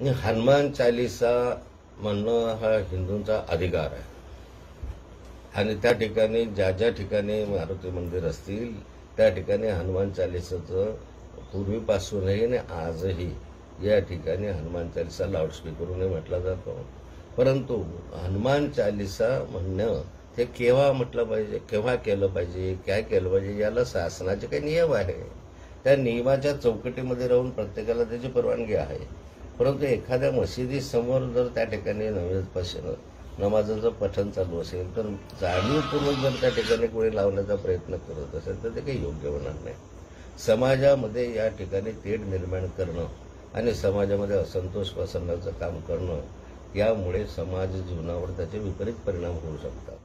आणि हनुमान चालिसा म्हणणं हा हिंदूंचा अधिकार आहे. आणि त्या ठिकाणी ज्या ज्या ठिकाणी मारुती मंदिर असतील त्या ठिकाणी हनुमान चालिसाचं पूर्वीपासूनही आणि आजही या ठिकाणी हनुमान चालिसा लाऊडस्पीकरने म्हटला जातो. परंतु हनुमान चालिसा म्हणणं ते केव्हा म्हटलं पाहिजे केव्हा केलं पाहिजे काय केलं पाहिजे याला शासनाचे काही नियम आहे. त्या नियमाच्या चौकटीमध्ये राहून प्रत्येकाला त्याची परवानगी आहे. परंतु एखाद्या मशिदीसमोर जर त्या ठिकाणी नमाज नमाजाचं पठण चालू असेल तर जाणीवपूर्वक जर त्या ठिकाणी कोणी लावण्याचा प्रयत्न करत असेल तर ते काही योग्य होणार नाही. समाजामध्ये या ठिकाणी तेढ निर्माण करणं आणि समाजामध्ये असंतोष पसरण्याचं काम करणं यामुळे समाज जीवनावर त्याचे विपरीत परिणाम होऊ शकतात.